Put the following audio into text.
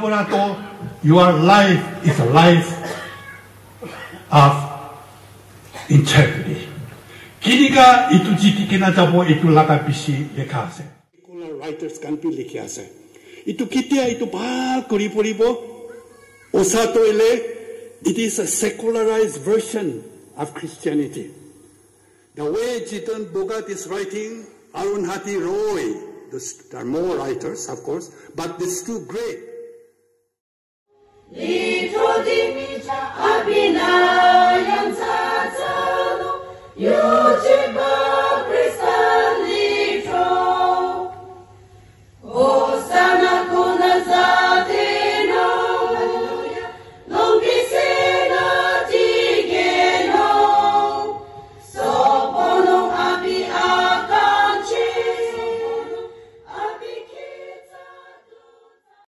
Tiapurato, your life is a life of integrity. Kini ka itu jiti kena jabo itu laka bisi lekase. Secular writers kan pi lekase. ase. Itu kitia itu bal kuri puribo. Osato ele, it is a secularized version of Christianity. The way Chetan Bhagat is writing, Arundhati Roy, there are more writers, of course, but these two great